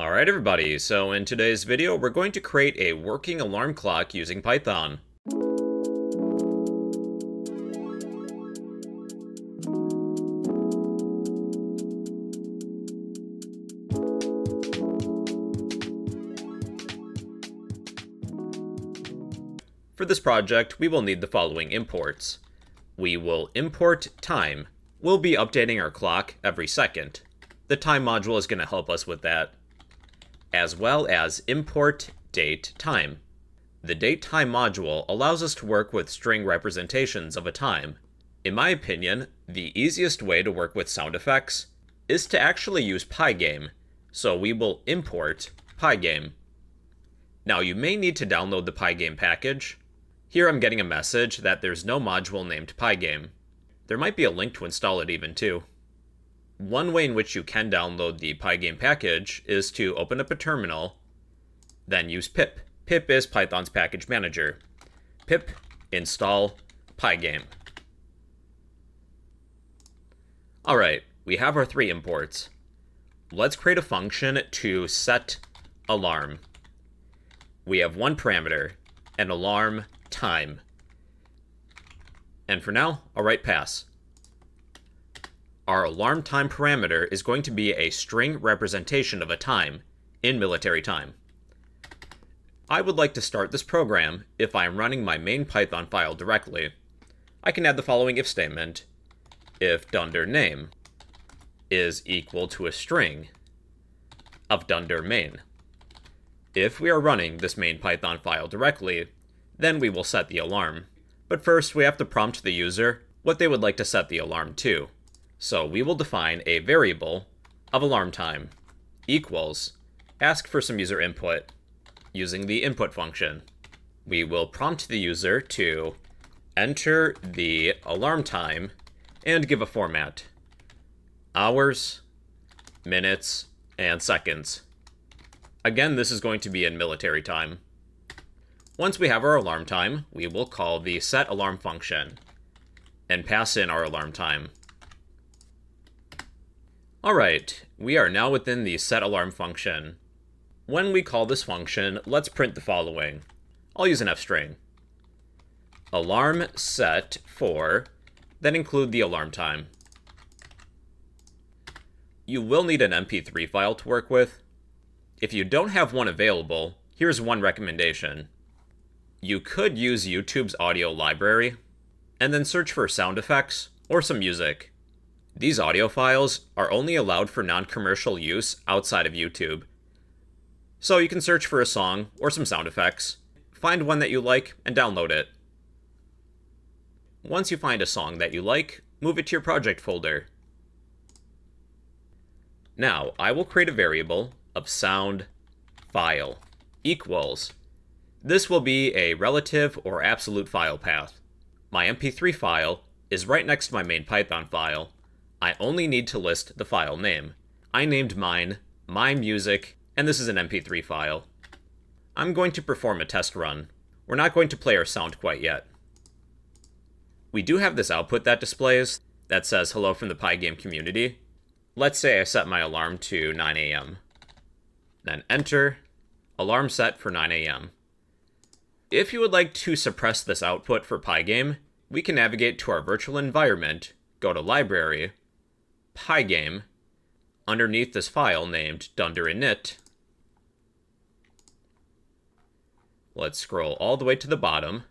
Alright everybody, so in today's video we're going to create a working alarm clock using Python. For this project, we will need the following imports. We will import time. We'll be updating our clock every second. The time module is going to help us with that as well as import datetime. The datetime module allows us to work with string representations of a time. In my opinion, the easiest way to work with sound effects is to actually use Pygame, so we will import Pygame. Now you may need to download the Pygame package. Here I'm getting a message that there's no module named Pygame. There might be a link to install it even too. One way in which you can download the Pygame package is to open up a terminal, then use pip. Pip is Python's package manager. Pip install Pygame. Alright, we have our three imports. Let's create a function to set alarm. We have one parameter, an alarm time. And for now, I'll write pass our alarm time parameter is going to be a string representation of a time in military time. I would like to start this program if I am running my main Python file directly. I can add the following if statement. If dunder name is equal to a string of dunder main. If we are running this main Python file directly, then we will set the alarm. But first, we have to prompt the user what they would like to set the alarm to. So we will define a variable of alarm time equals ask for some user input using the input function. We will prompt the user to enter the alarm time and give a format. Hours, minutes, and seconds. Again, this is going to be in military time. Once we have our alarm time, we will call the set alarm function and pass in our alarm time. Alright, we are now within the setAlarm function. When we call this function, let's print the following. I'll use an f-string. Alarm set for, then include the alarm time. You will need an MP3 file to work with. If you don't have one available, here's one recommendation. You could use YouTube's audio library, and then search for sound effects or some music. These audio files are only allowed for non-commercial use outside of YouTube. So you can search for a song or some sound effects, find one that you like, and download it. Once you find a song that you like, move it to your project folder. Now, I will create a variable of sound file equals. This will be a relative or absolute file path. My MP3 file is right next to my main Python file, I only need to list the file name. I named mine My Music, and this is an MP3 file. I'm going to perform a test run. We're not going to play our sound quite yet. We do have this output that displays that says hello from the Pygame community. Let's say I set my alarm to 9 a.m. Then enter, alarm set for 9 a.m. If you would like to suppress this output for Pygame, we can navigate to our virtual environment, go to library, pygame underneath this file named dunder init. Let's scroll all the way to the bottom.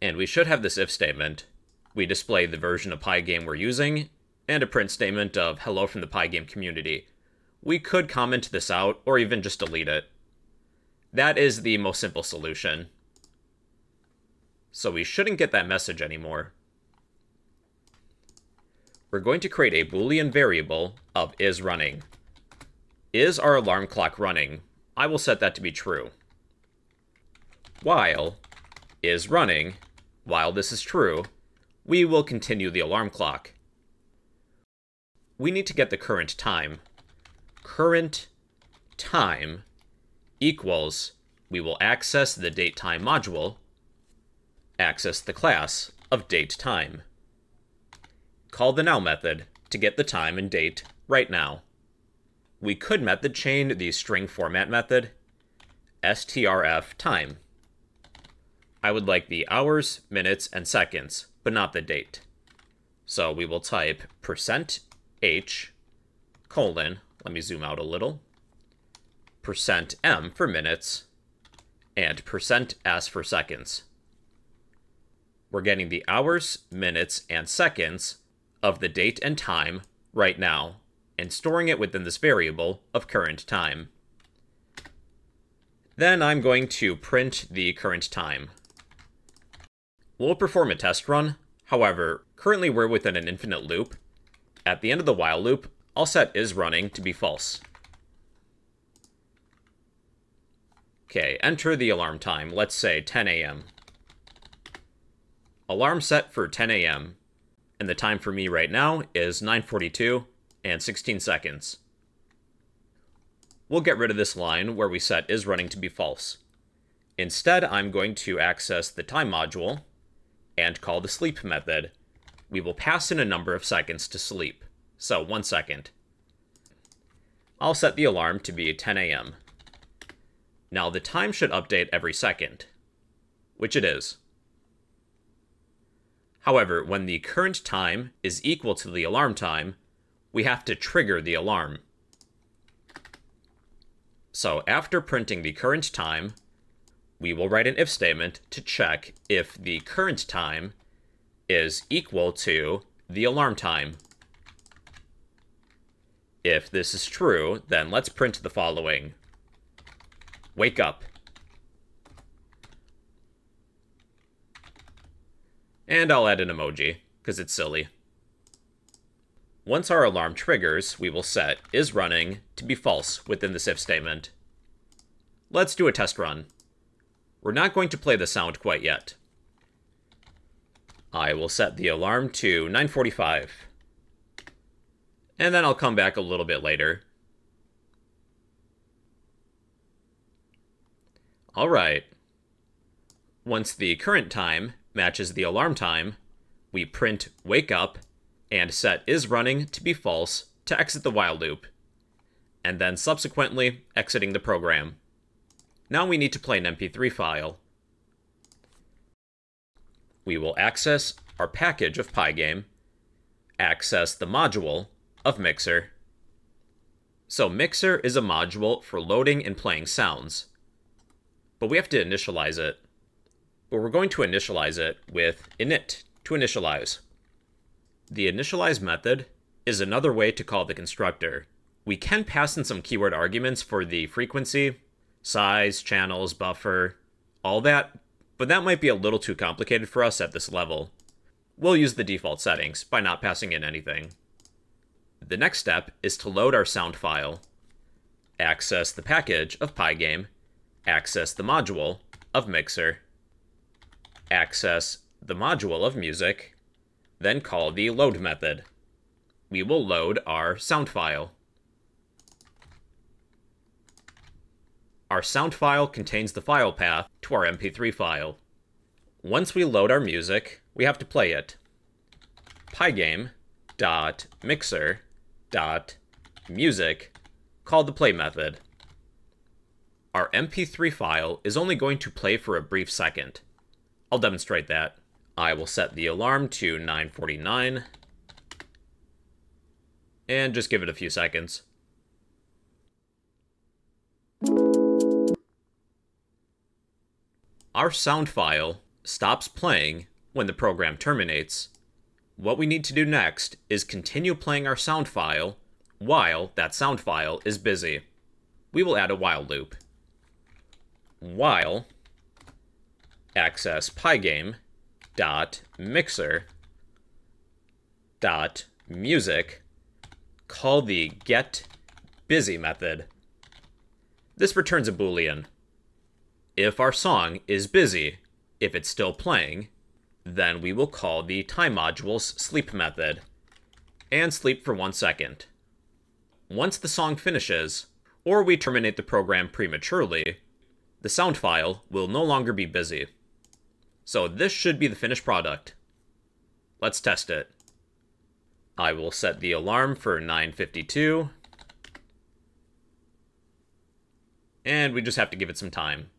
And we should have this if statement. We display the version of Pygame we're using, and a print statement of hello from the Pygame community. We could comment this out, or even just delete it. That is the most simple solution. So we shouldn't get that message anymore we're going to create a boolean variable of is running. Is our alarm clock running? I will set that to be true. While is running, while this is true, we will continue the alarm clock. We need to get the current time. Current time equals, we will access the datetime module, access the class of datetime. Call the now method to get the time and date right now. we could method chain the string format method strftime. I would like the hours, minutes, and seconds, but not the date. So we will type percent %h colon, let me zoom out a little, percent %m for minutes, and percent %s for seconds. We're getting the hours, minutes, and seconds of the date and time right now, and storing it within this variable of current time. Then I'm going to print the current time. We'll perform a test run. However, currently we're within an infinite loop. At the end of the while loop, I'll set is running to be false. Okay, enter the alarm time. Let's say 10 a.m. Alarm set for 10 a.m. And the time for me right now is 9.42 and 16 seconds. We'll get rid of this line where we set is running to be false. Instead, I'm going to access the time module and call the sleep method. We will pass in a number of seconds to sleep, so one second. I'll set the alarm to be 10 a.m. Now the time should update every second, which it is. However, when the current time is equal to the alarm time, we have to trigger the alarm. So after printing the current time, we will write an if statement to check if the current time is equal to the alarm time. If this is true, then let's print the following. Wake up. And I'll add an emoji, because it's silly. Once our alarm triggers, we will set is running to be false within this if statement. Let's do a test run. We're not going to play the sound quite yet. I will set the alarm to 9.45. And then I'll come back a little bit later. Alright. Once the current time matches the alarm time, we print wake up and set is running to be false to exit the while loop, and then subsequently exiting the program. Now we need to play an MP3 file. We will access our package of Pygame, access the module of Mixer. So Mixer is a module for loading and playing sounds, but we have to initialize it but we're going to initialize it with init to initialize. The initialize method is another way to call the constructor. We can pass in some keyword arguments for the frequency, size, channels, buffer, all that, but that might be a little too complicated for us at this level. We'll use the default settings by not passing in anything. The next step is to load our sound file, access the package of Pygame, access the module of Mixer, access the module of music, then call the load method. We will load our sound file. Our sound file contains the file path to our MP3 file. Once we load our music, we have to play it. pygame.mixer.music called the play method. Our MP3 file is only going to play for a brief second. I'll demonstrate that. I will set the alarm to 949 and just give it a few seconds. Our sound file stops playing when the program terminates. What we need to do next is continue playing our sound file while that sound file is busy. We will add a while loop. While access pygame dot mixer dot music call the get busy method. This returns a boolean. If our song is busy, if it's still playing, then we will call the time module's sleep method and sleep for one second. Once the song finishes, or we terminate the program prematurely, the sound file will no longer be busy. So this should be the finished product. Let's test it. I will set the alarm for 952. And we just have to give it some time.